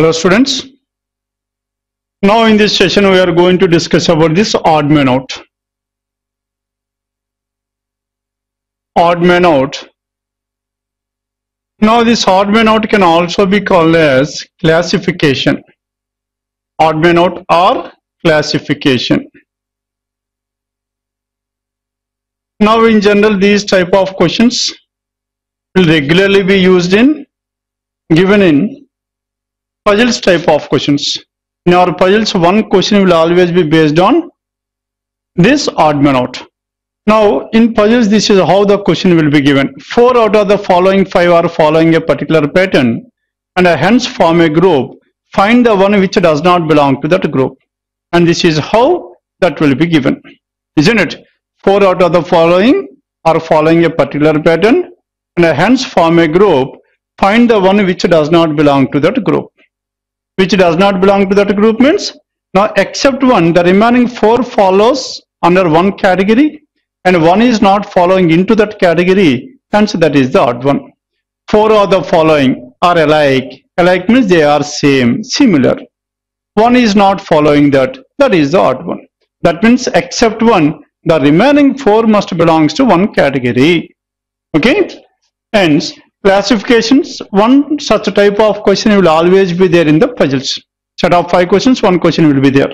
Hello students. Now in this session we are going to discuss about this odd man out. Odd man out. Now this odd man out can also be called as classification. Odd man out or classification. Now in general these type of questions will regularly be used in given in puzzles type of questions. In our puzzles, one question will always be based on this odd man out. Now, in puzzles, this is how the question will be given. Four out of the following five are following a particular pattern and hence form a group. Find the one which does not belong to that group. And this is how that will be given. Isn't it? Four out of the following are following a particular pattern and hence form a group. Find the one which does not belong to that group which does not belong to that group means now except one the remaining four follows under one category and one is not following into that category hence that is the odd one. Four of the following are alike. Alike means they are same similar. One is not following that that is the odd one. That means except one the remaining four must belongs to one category. Okay? Hence classifications one such type of question will always be there in the puzzles. Set of five questions one question will be there.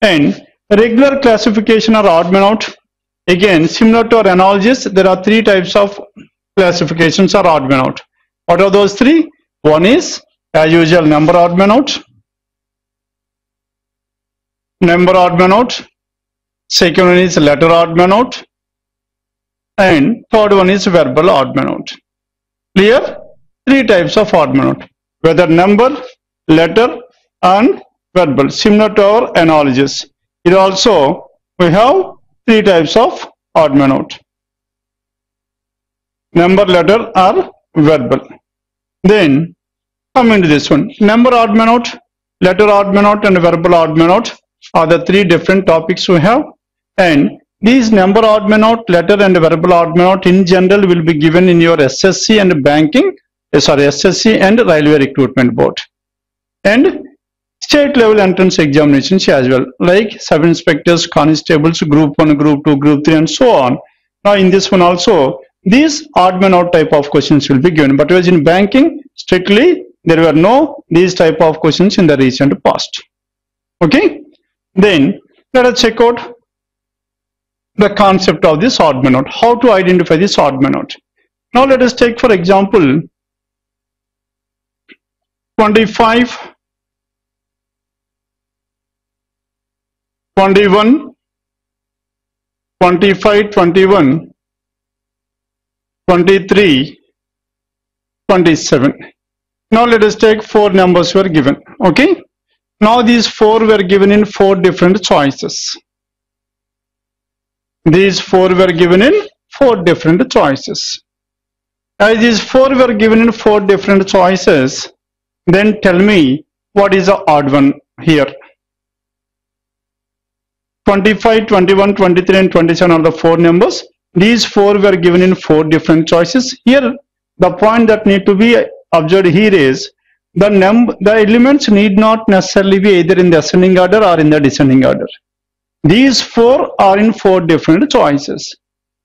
And regular classification or odd man out again similar to our analogies there are three types of classifications or odd man out what are those three? One is as usual number odd man out number odd man out second one is letter odd man out and third one is verbal odd man out clear? Three types of out whether number letter and verbal. Similar to our analogies. It also we have three types of odd out number letter or verbal. Then come into this one. Number odd out letter odd out and verbal odd out are the three different topics we have. And these number out, letter and man out in general will be given in your SSC and banking, eh, sorry, SSC and railway recruitment board. And state level entrance examinations as well, like sub inspectors, constables, group 1, group 2, group 3 and so on. Now in this one also, these odd man out type of questions will be given. But whereas in banking, strictly there were no these type of questions in the recent past. Okay. Then let us check out the concept of this odd man out. How to identify this odd man out. Now let us take for example 25, 21, 25, 21, 23, 27. Now let us take four numbers were given. Okay. Now these four were given in four different choices. These four were given in four different choices. As these four were given in four different choices, then tell me what is the odd one here. 25, 21, 23 and 27 are the four numbers. These four were given in four different choices. Here, the point that need to be observed here is the num the elements need not necessarily be either in the ascending order or in the descending order. These four are in four different choices.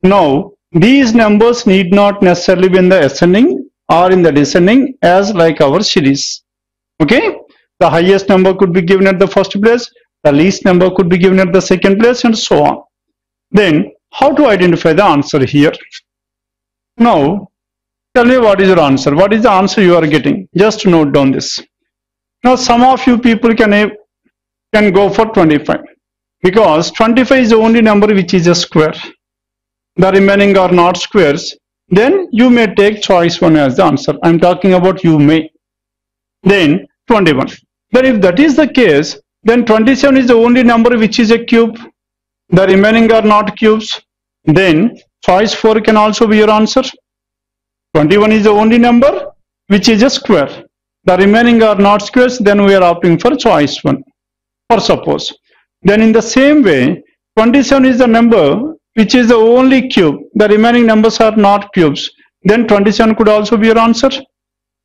Now, these numbers need not necessarily be in the ascending or in the descending as like our series. Okay? The highest number could be given at the first place, the least number could be given at the second place and so on. Then, how to identify the answer here? Now, tell me what is your answer. What is the answer you are getting? Just note down this. Now, some of you people can, can go for 25 because 25 is the only number which is a square. The remaining are not squares. Then you may take choice one as the answer. I'm talking about you may. Then 21 then if that is the case then 27 is the only number which is a cube. The remaining are not cubes. Then choice 4 can also be your answer. 21 is the only number which is a square. The remaining are not squares then we are opting for choice 1 or suppose then in the same way, 27 is the number which is the only cube. The remaining numbers are not cubes. Then 27 could also be your answer.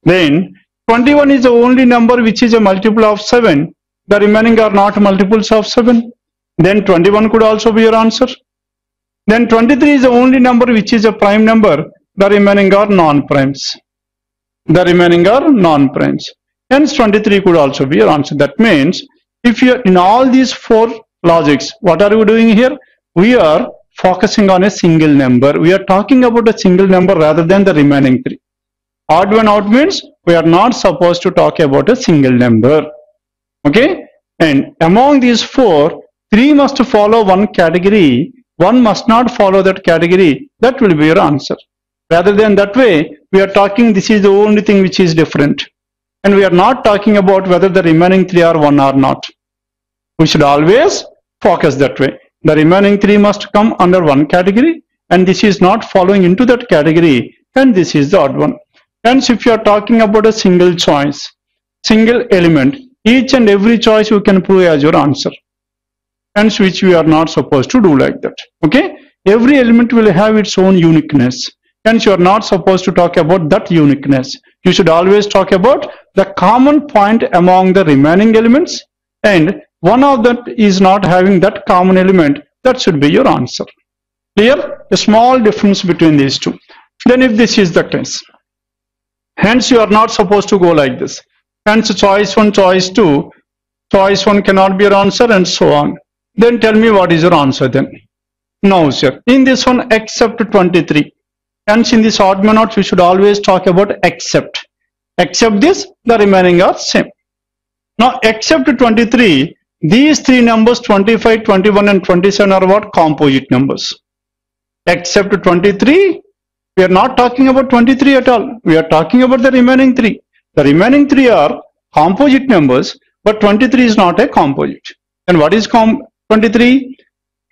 Then 21 is the only number which is a multiple of 7. The remaining are not multiples of 7. Then 21 could also be your answer. Then 23 is the only number which is a prime number. The remaining are non-primes. The remaining are non-primes. Hence 23 could also be your answer. That means if you in all these four logics, what are we doing here? We are focusing on a single number. We are talking about a single number rather than the remaining three. Odd one out means we are not supposed to talk about a single number. Okay? And among these four, three must follow one category, one must not follow that category. That will be your answer. Rather than that way, we are talking this is the only thing which is different. And we are not talking about whether the remaining three are one or not. We should always focus that way. The remaining three must come under one category and this is not following into that category and this is the odd one. Hence, if you are talking about a single choice, single element, each and every choice you can prove as your answer. Hence, which we are not supposed to do like that. Okay? Every element will have its own uniqueness. Hence, you are not supposed to talk about that uniqueness. You should always talk about the common point among the remaining elements and one of them is not having that common element. That should be your answer. Clear? A small difference between these two. Then if this is the case, Hence, you are not supposed to go like this. Hence, choice 1, choice 2, choice 1 cannot be your answer and so on. Then tell me what is your answer then. No, sir. In this one, except 23. Hence, in this odd out, we should always talk about except. Except this, the remaining are same. Now, except 23, these three numbers 25, 21 and 27 are what? Composite numbers. Except 23, we are not talking about 23 at all. We are talking about the remaining three. The remaining three are composite numbers, but 23 is not a composite. And what is com 23?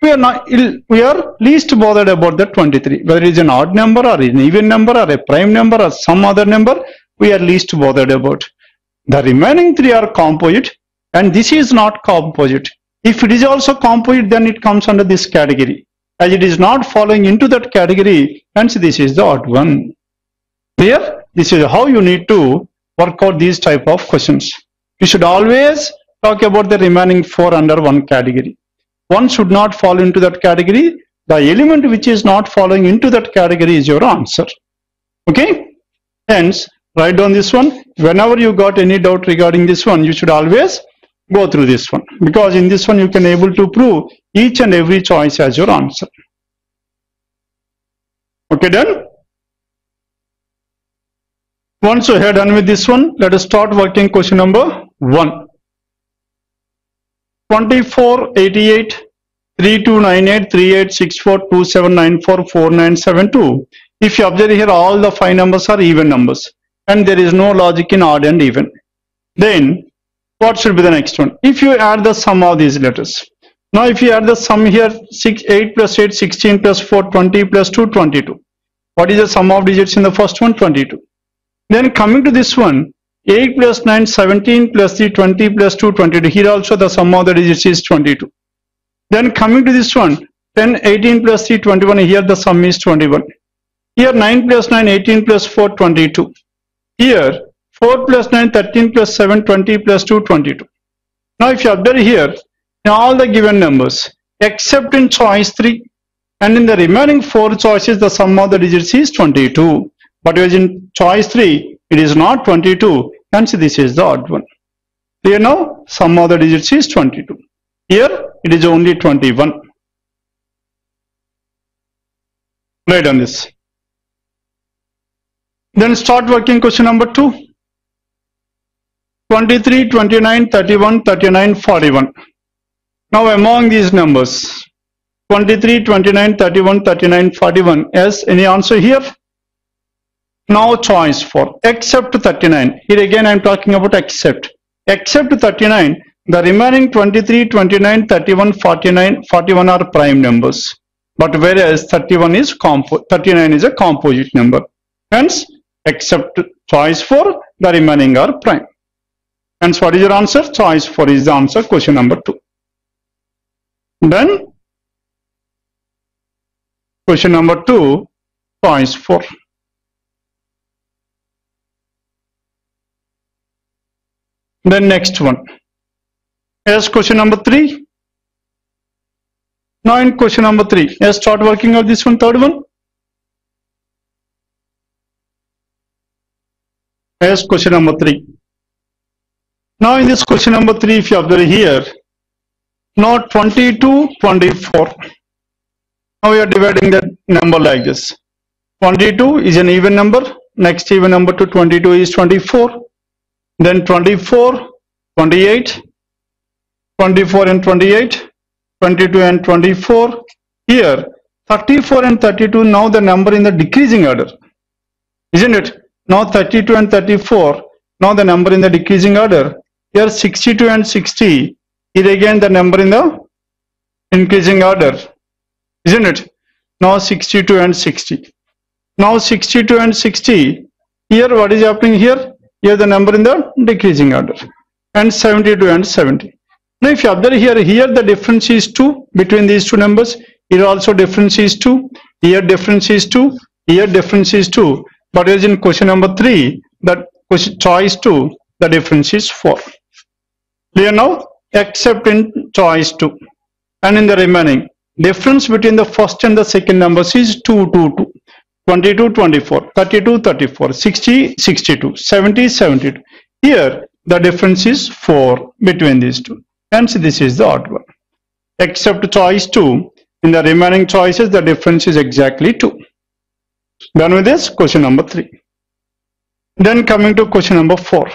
We are not. We are least bothered about the 23. Whether it is an odd number or an even number or a prime number or some other number, we are least bothered about. The remaining three are composite, and this is not composite. If it is also composite, then it comes under this category as it is not falling into that category, hence this is the odd one. Here, this is how you need to work out these type of questions. You should always talk about the remaining four under one category. One should not fall into that category. The element which is not falling into that category is your answer. Okay? Hence, write down this one. Whenever you got any doubt regarding this one, you should always go through this one because in this one you can able to prove each and every choice as your answer. Okay, done? Once you have done with this one, let us start working question number 1. 24, 88, 3298, 3864, 2794, 4972. If you observe here, all the five numbers are even numbers and there is no logic in odd and even. Then what should be the next one? If you add the sum of these letters. Now if you add the sum here, 6, 8 plus 8, 16 plus 4, 20 plus 2, 22. What is the sum of digits in the first one? 22. Then coming to this one, 8 plus 9, 17 plus 3, 20 plus 2, 22. Here also the sum of the digits is 22. Then coming to this one, 10, 18 plus 3, 21. Here the sum is 21. Here 9 plus 9, 18 plus 4, 22. Here 4 plus 9, 13 plus 7, 20 plus 2, 22. Now if you observe here, in all the given numbers, except in choice 3, and in the remaining 4 choices, the sum of the digits is 22. But as in choice 3, it is not 22, hence this is the odd one. Here now, sum of the digits is 22. Here, it is only 21. Write on this. Then start working question number 2. 23, 29, 31, 39, 41. Now among these numbers, 23, 29, 31, 39, 41. Yes, any answer here? Now choice for except 39. Here again I am talking about except. Except 39, the remaining 23, 29, 31, 49, 41 are prime numbers. But whereas 31 is compo 39 is a composite number. Hence, except choice for the remaining are prime. Hence, what is your answer? Choice 4 is the answer, question number 2. Then, question number 2, choice 4. Then next one. Yes, question number three. Now in question number three, yes, start working on this one, third one. Yes, question number three. Now in this question number three, if you observe here, now 22, 24. Now we are dividing the number like this. 22 is an even number. Next even number to 22 is 24. Then 24, 28, 24 and 28, 22 and 24. Here 34 and 32 now the number in the decreasing order. Isn't it? Now 32 and 34 now the number in the decreasing order. Here 62 and 60 is again the number in the increasing order. Isn't it? Now 62 and 60. Now 62 and 60. Here what is happening here? Here the number in the decreasing order. And 72 and 70. Now if you observe here, here the difference is 2 between these two numbers. Here also difference is 2. Here difference is 2. Here difference is 2. But as in question number 3, that choice 2, the difference is 4. Clear now? Except in choice 2. And in the remaining, difference between the first and the second numbers is 2, 2, 2. 22, 24, 32, 34, 60, 62, 70, 72. Here, the difference is 4 between these two. Hence, this is the odd one. Except choice 2, in the remaining choices, the difference is exactly 2. Done with this, question number 3. Then coming to question number 4.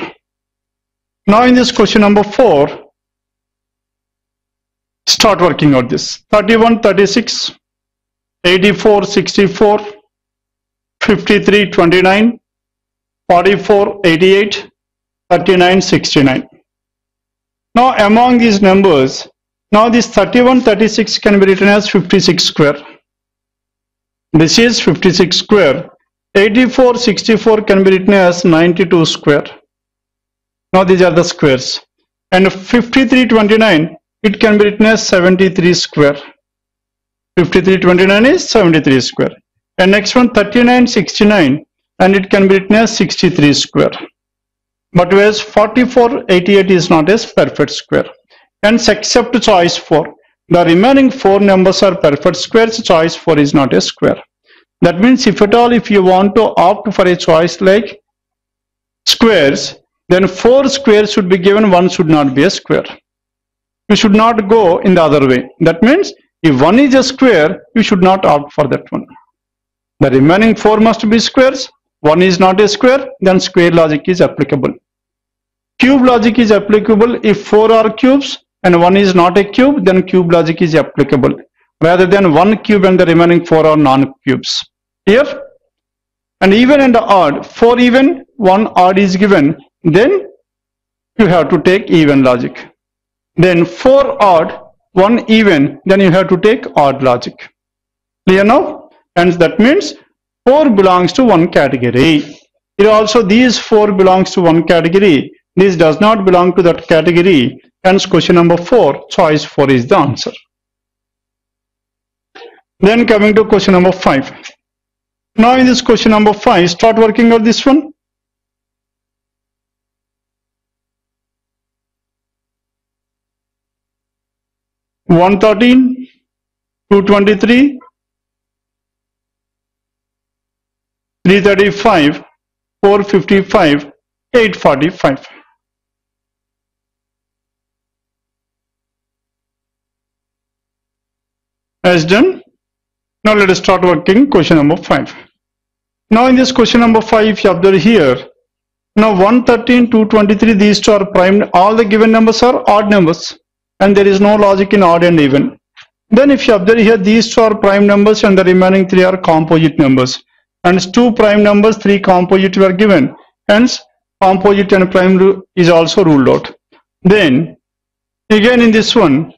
Now in this question number 4, start working out this. 31, 36, 84, 64, 53, 29, 44, 88, 39, 69. Now among these numbers, now this 31, 36 can be written as 56 square. This is 56 square. 84, 64 can be written as 92 square. Now these are the squares. And 53, 29, it can be written as 73 square. 53, 29 is 73 square. And next one 39, 69, and it can be written as 63 square. But whereas 44, 88 is not a perfect square. Hence except choice 4. The remaining four numbers are perfect squares, choice 4 is not a square. That means if at all if you want to opt for a choice like squares, then four squares should be given, one should not be a square. You should not go in the other way. That means if one is a square, you should not opt for that one. The remaining four must be squares. One is not a square, then square logic is applicable. Cube logic is applicable if four are cubes and one is not a cube, then cube logic is applicable. Rather than one cube and the remaining four are non-cubes. Here, and even and odd, four even, one odd is given, then you have to take even logic. Then four odd, one even, then you have to take odd logic. Clear now? And that means four belongs to one category. Here also these four belongs to one category. This does not belong to that category. Hence question number four, choice four is the answer. Then coming to question number five. Now in this question number 5, start working on this one. One thirteen, two twenty three, three thirty five, four fifty five, eight forty five. As done. Now let us start working question number 5. Now in this question number 5, if you observe here, now 113, 223, these two are prime, all the given numbers are odd numbers and there is no logic in odd and even. Then if you observe here, these two are prime numbers and the remaining three are composite numbers. And two prime numbers, three composite were given. Hence, composite and prime is also ruled out. Then, again in this one,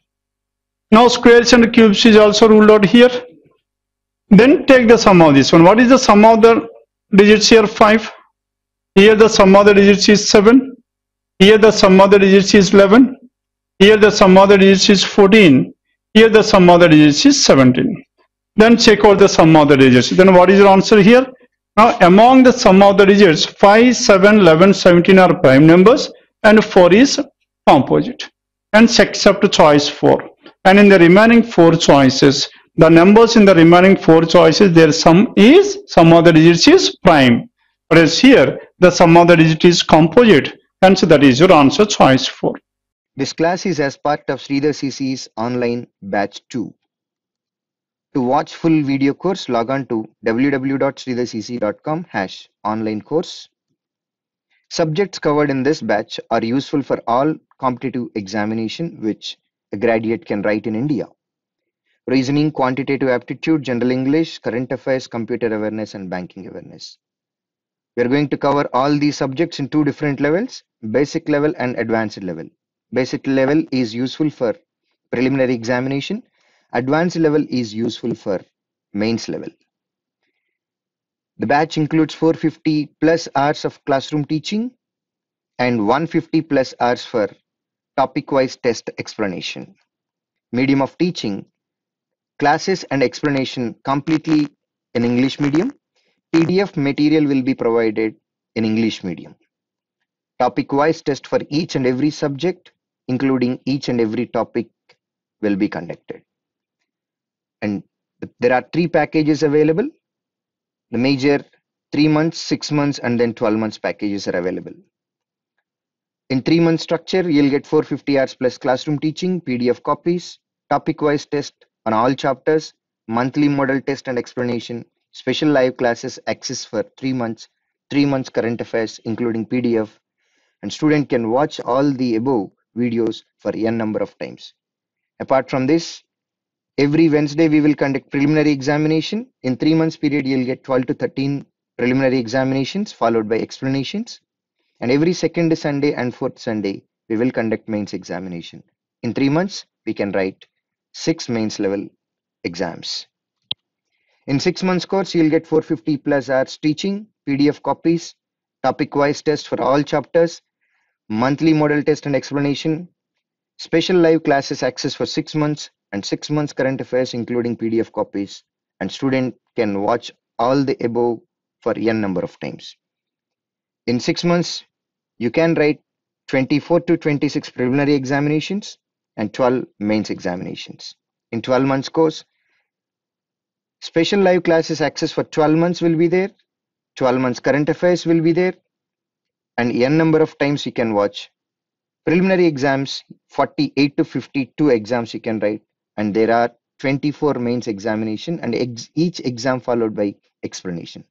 now squares and cubes is also ruled out here. Then take the sum of this one. What is the sum of the digits here? 5. Here the sum of the digits is 7. Here the sum of the digits is 11. Here the sum of the digits is 14. Here the sum of the digits is 17. Then check out the sum of the digits. Then what is your answer here? Now among the sum of the digits 5, 7, 11, 17 are prime numbers and 4 is composite and accept choice 4 and in the remaining four choices the numbers in the remaining four choices their sum is sum of the digits is prime whereas here the sum of the digits is composite hence that is your answer choice 4 This class is as part of Sreedhar CC's online batch 2. To watch full video course, log on to www.sridharcc.com hash online course. Subjects covered in this batch are useful for all competitive examination which a graduate can write in India. Reasoning, quantitative aptitude, general English, current affairs, computer awareness and banking awareness. We are going to cover all these subjects in two different levels, basic level and advanced level. Basic level is useful for preliminary examination. Advanced level is useful for mains level. The batch includes 450 plus hours of classroom teaching and 150 plus hours for topic-wise test explanation. Medium of teaching, classes and explanation completely in English medium. PDF material will be provided in English medium. Topic-wise test for each and every subject including each and every topic will be conducted. And there are three packages available. The major three months, six months, and then 12 months packages are available. In three month structure, you'll get 450 hours plus classroom teaching, PDF copies, topic wise test on all chapters, monthly model test and explanation, special live classes access for three months, three months current affairs, including PDF, and student can watch all the above videos for n number of times. Apart from this, every Wednesday we will conduct preliminary examination. In three months period, you'll get 12 to 13 preliminary examinations followed by explanations. And every second Sunday and fourth Sunday, we will conduct mains examination. In three months, we can write six mains level exams. In six months course, you'll get 450 plus hours teaching, PDF copies, topic wise test for all chapters, monthly model test and explanation, special live classes access for six months and six months current affairs including PDF copies and student can watch all the above for n number of times. In six months, you can write 24 to 26 preliminary examinations and 12 mains examinations. In 12 months course, special live classes access for 12 months will be there, 12 months current affairs will be there, and n number of times you can watch. Preliminary exams, 48 to 52 exams you can write, and there are 24 mains examination and ex each exam followed by explanation.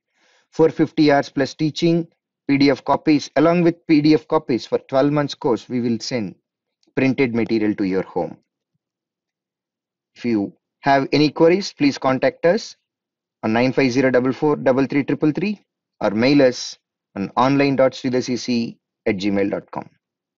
450 hours plus teaching, PDF copies, along with PDF copies for 12 months course, we will send printed material to your home. If you have any queries, please contact us on 950 or mail us on online.sridharcc at gmail.com.